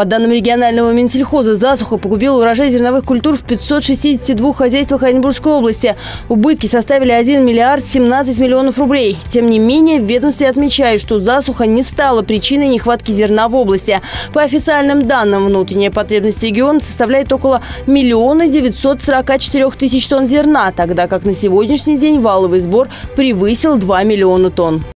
По данным регионального Минсельхоза, засуха погубила урожай зерновых культур в 562 хозяйствах Оренбургской области. Убытки составили 1 миллиард 17 миллионов рублей. Тем не менее, в ведомстве отмечают, что засуха не стала причиной нехватки зерна в области. По официальным данным, внутренняя потребность региона составляет около миллиона 944 тысяч тонн зерна, тогда как на сегодняшний день валовый сбор превысил 2 миллиона тонн.